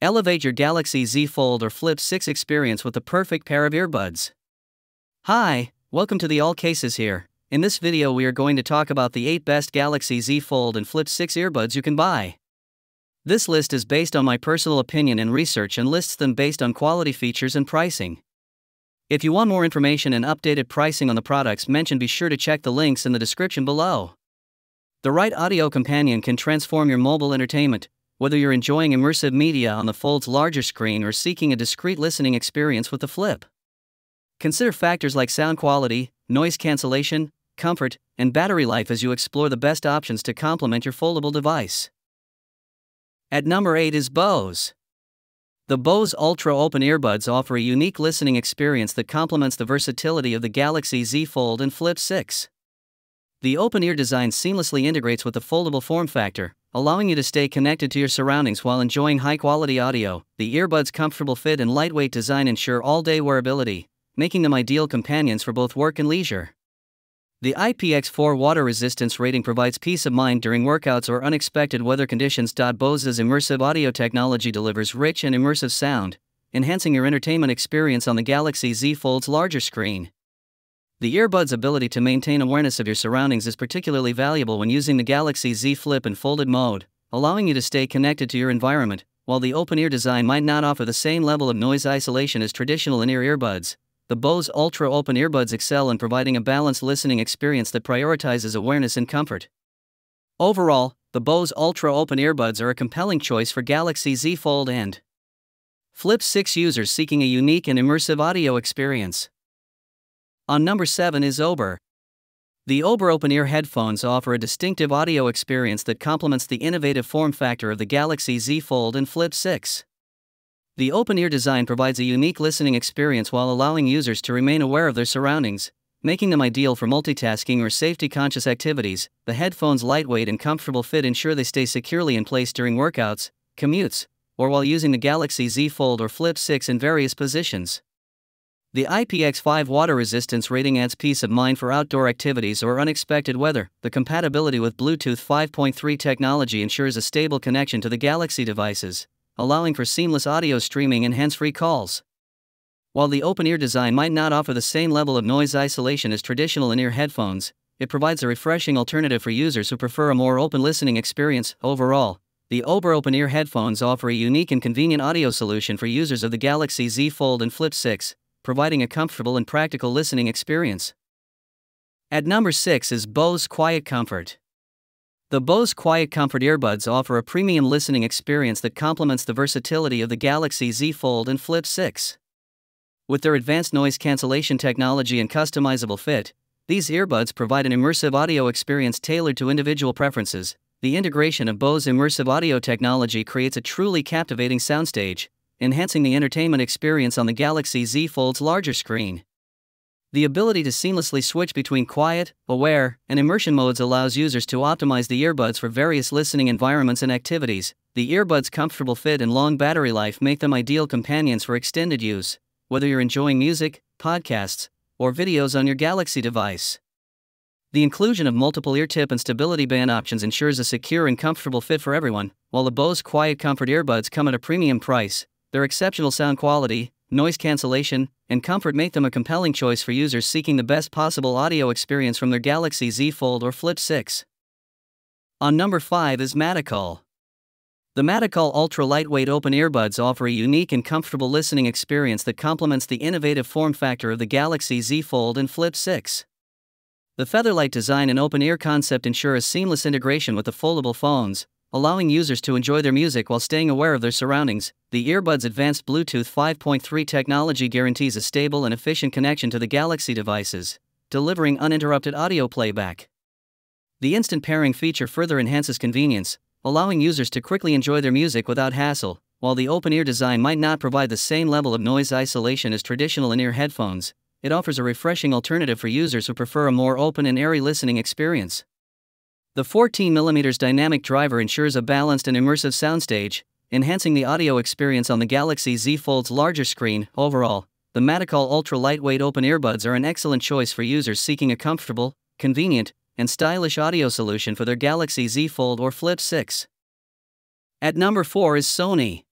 Elevate your Galaxy Z Fold or Flip 6 experience with the perfect pair of earbuds. Hi, welcome to the All Cases here. In this video, we are going to talk about the 8 best Galaxy Z Fold and Flip 6 earbuds you can buy. This list is based on my personal opinion and research and lists them based on quality features and pricing. If you want more information and updated pricing on the products mentioned, be sure to check the links in the description below. The right audio companion can transform your mobile entertainment, whether you're enjoying immersive media on the Fold's larger screen or seeking a discreet listening experience with the Flip. Consider factors like sound quality, noise cancellation, comfort, and battery life as you explore the best options to complement your foldable device. At number 8 is Bose. The Bose Ultra Open Earbuds offer a unique listening experience that complements the versatility of the Galaxy Z Fold and Flip 6. The open ear design seamlessly integrates with the foldable form factor, allowing you to stay connected to your surroundings while enjoying high quality audio. The earbuds' comfortable fit and lightweight design ensure all day wearability, making them ideal companions for both work and leisure. The IPX4 water resistance rating provides peace of mind during workouts or unexpected weather conditions. Bose's immersive audio technology delivers rich and immersive sound, enhancing your entertainment experience on the Galaxy Z Fold's larger screen. The earbud's ability to maintain awareness of your surroundings is particularly valuable when using the Galaxy Z Flip in folded mode, allowing you to stay connected to your environment. While the open ear design might not offer the same level of noise isolation as traditional in ear earbuds, the Bose Ultra Open Earbuds excel in providing a balanced listening experience that prioritizes awareness and comfort. Overall, the Bose Ultra Open Earbuds are a compelling choice for Galaxy Z Fold and Flip 6 users seeking a unique and immersive audio experience. On number 7 is AUBOR. The AUBOR open ear headphones offer a distinctive audio experience that complements the innovative form factor of the Galaxy Z Fold and Flip 6. The open ear design provides a unique listening experience while allowing users to remain aware of their surroundings, making them ideal for multitasking or safety conscious activities. The headphones' lightweight and comfortable fit ensure they stay securely in place during workouts, commutes, or while using the Galaxy Z Fold or Flip 6 in various positions. The IPX5 water resistance rating adds peace of mind for outdoor activities or unexpected weather. The compatibility with Bluetooth 5.3 technology ensures a stable connection to the Galaxy devices, allowing for seamless audio streaming and hands free calls. While the open ear design might not offer the same level of noise isolation as traditional in ear headphones, it provides a refreshing alternative for users who prefer a more open listening experience. Overall, the AUBOR open ear headphones offer a unique and convenient audio solution for users of the Galaxy Z Fold and Flip 6 providing a comfortable and practical listening experience. At number 6 is Bose Quiet Comfort. The Bose Quiet Comfort earbuds offer a premium listening experience that complements the versatility of the Galaxy Z Fold and Flip 6. With their advanced noise cancellation technology and customizable fit, these earbuds provide an immersive audio experience tailored to individual preferences. The integration of Bose immersive audio technology creates a truly captivating soundstage, enhancing the entertainment experience on the Galaxy Z Fold's larger screen. The ability to seamlessly switch between quiet, aware, and immersion modes allows users to optimize the earbuds for various listening environments and activities. The earbuds' comfortable fit and long battery life make them ideal companions for extended use, whether you're enjoying music, podcasts, or videos on your Galaxy device. The inclusion of multiple ear tip and stability band options ensures a secure and comfortable fit for everyone, while the Bose Quiet Comfort earbuds come at a premium price. Their exceptional sound quality, noise cancellation, and comfort make them a compelling choice for users seeking the best possible audio experience from their Galaxy Z Fold or Flip 6. On number 5 is Matakul. The Matakul ultra lightweight open earbuds offer a unique and comfortable listening experience that complements the innovative form factor of the Galaxy Z Fold and Flip 6. The featherlight design and open ear concept ensure a seamless integration with the foldable phones, allowing users to enjoy their music while staying aware of their surroundings. The earbud's advanced Bluetooth 5.3 technology guarantees a stable and efficient connection to the Galaxy devices, delivering uninterrupted audio playback. The instant pairing feature further enhances convenience, allowing users to quickly enjoy their music without hassle. While the open ear design might not provide the same level of noise isolation as traditional in ear headphones, it offers a refreshing alternative for users who prefer a more open and airy listening experience. The 14mm dynamic driver ensures a balanced and immersive soundstage, enhancing the audio experience on the Galaxy Z Fold's larger screen. Overall, the Matakul ultra lightweight open earbuds are an excellent choice for users seeking a comfortable, convenient, and stylish audio solution for their Galaxy Z Fold or Flip 6. At number 4 is Sony.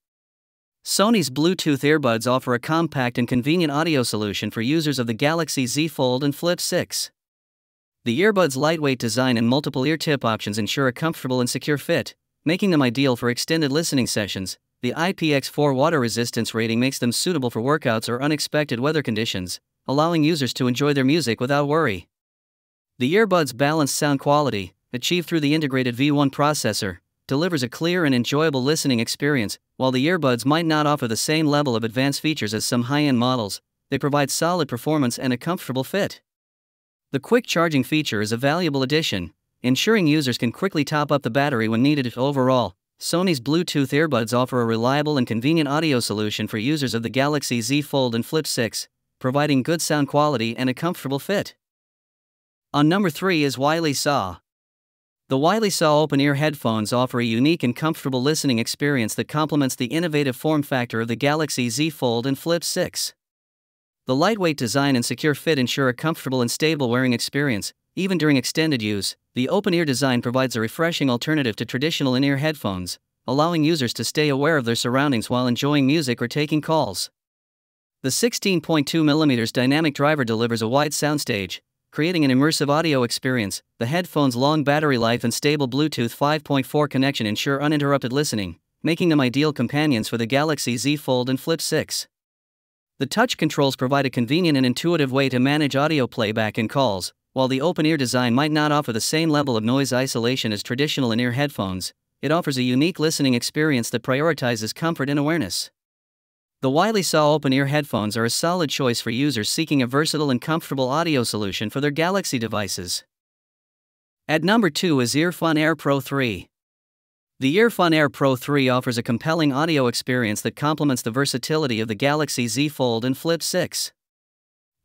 Sony's Bluetooth earbuds offer a compact and convenient audio solution for users of the Galaxy Z Fold and Flip 6. The earbuds' lightweight design and multiple ear tip options ensure a comfortable and secure fit, making them ideal for extended listening sessions. The IPX4 water resistance rating makes them suitable for workouts or unexpected weather conditions, allowing users to enjoy their music without worry. The earbuds' balanced sound quality, achieved through the integrated V1 processor, delivers a clear and enjoyable listening experience. While the earbuds might not offer the same level of advanced features as some high end models, they provide solid performance and a comfortable fit. The quick charging feature is a valuable addition, ensuring users can quickly top up the battery when needed. Overall, Sony's Bluetooth earbuds offer a reliable and convenient audio solution for users of the Galaxy Z Fold and Flip 6, providing good sound quality and a comfortable fit. On number 3 is Wilysaw. The Wilysaw open ear headphones offer a unique and comfortable listening experience that complements the innovative form factor of the Galaxy Z Fold and Flip 6. The lightweight design and secure fit ensure a comfortable and stable wearing experience, even during extended use. The open ear design provides a refreshing alternative to traditional in ear headphones, allowing users to stay aware of their surroundings while enjoying music or taking calls. The 16.2mm dynamic driver delivers a wide soundstage, creating an immersive audio experience. The headphones' long battery life and stable Bluetooth 5.4 connection ensure uninterrupted listening, making them ideal companions for the Galaxy Z Fold and Flip 6. The touch controls provide a convenient and intuitive way to manage audio playback and calls. While the open ear design might not offer the same level of noise isolation as traditional in ear headphones, it offers a unique listening experience that prioritizes comfort and awareness. The Wilysaw open ear headphones are a solid choice for users seeking a versatile and comfortable audio solution for their Galaxy devices. At number 2 is Earfun Air Pro 3. The Earfun Air Pro 3 offers a compelling audio experience that complements the versatility of the Galaxy Z Fold and Flip 6.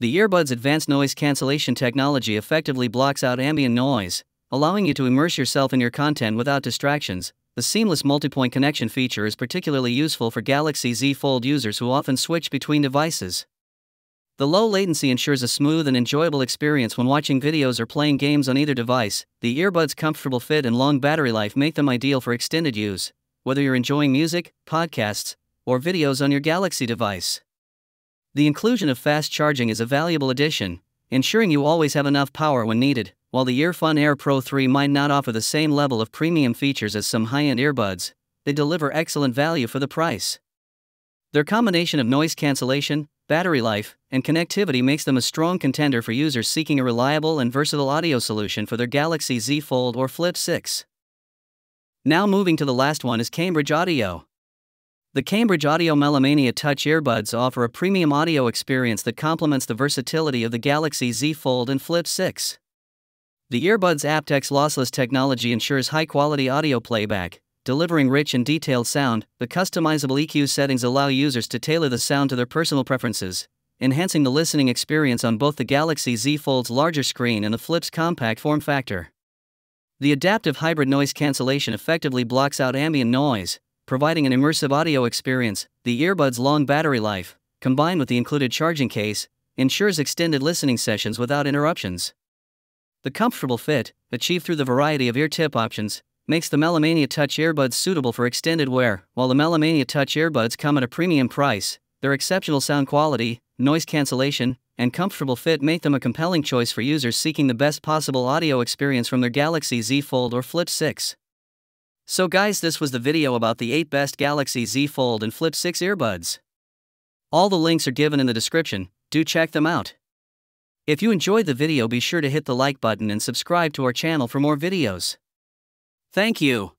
The earbud's advanced noise cancellation technology effectively blocks out ambient noise, allowing you to immerse yourself in your content without distractions, the seamless multipoint connection feature is particularly useful for Galaxy Z Fold users who often switch between devices. The low latency ensures a smooth and enjoyable experience when watching videos or playing games on either device. The earbuds' comfortable fit and long battery life make them ideal for extended use, whether you're enjoying music, podcasts, or videos on your Galaxy device. The inclusion of fast charging is a valuable addition, ensuring you always have enough power when needed. While the Earfun Air Pro 3 might not offer the same level of premium features as some high end earbuds, they deliver excellent value for the price. Their combination of noise cancellation, battery life, and connectivity makes them a strong contender for users seeking a reliable and versatile audio solution for their Galaxy Z Fold or Flip 6. Now moving to the last one is Cambridge Audio. The Cambridge Audio Melomania Touch earbuds offer a premium audio experience that complements the versatility of the Galaxy Z Fold and Flip 6. The earbuds aptX lossless technology ensures high quality audio playback, delivering rich and detailed sound. The customizable EQ settings allow users to tailor the sound to their personal preferences, enhancing the listening experience on both the Galaxy Z Fold's larger screen and the Flip's compact form factor. The adaptive hybrid noise cancellation effectively blocks out ambient noise, providing an immersive audio experience. The earbuds' long battery life, combined with the included charging case, ensures extended listening sessions without interruptions. The comfortable fit, achieved through the variety of ear tip options, makes the Melomania Touch earbuds suitable for extended wear. While the Melomania Touch earbuds come at a premium price, their exceptional sound quality, noise cancellation, and comfortable fit make them a compelling choice for users seeking the best possible audio experience from their Galaxy Z Fold or Flip 6. So guys this was the video about the 8 best Galaxy Z Fold and Flip 6 earbuds. All the links are given in the description, do check them out. If you enjoyed the video be sure to hit the like button and subscribe to our channel for more videos. Thank you.